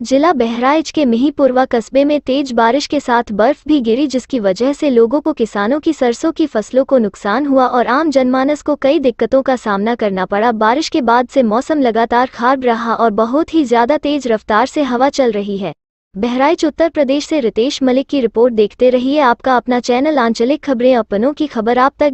जिला बहराइच के मिहीपुरवा कस्बे में तेज बारिश के साथ बर्फ़ भी गिरी जिसकी वजह से लोगों को किसानों की सरसों की फ़सलों को नुकसान हुआ और आम जनमानस को कई दिक्कतों का सामना करना पड़ा। बारिश के बाद से मौसम लगातार खराब रहा और बहुत ही ज़्यादा तेज रफ्तार से हवा चल रही है। बहराइच उत्तर प्रदेश से रितेश मलिक की रिपोर्ट देखते रहिए। आपका अपना चैनल आंचलिक खबरें अपनों की खबर आप तक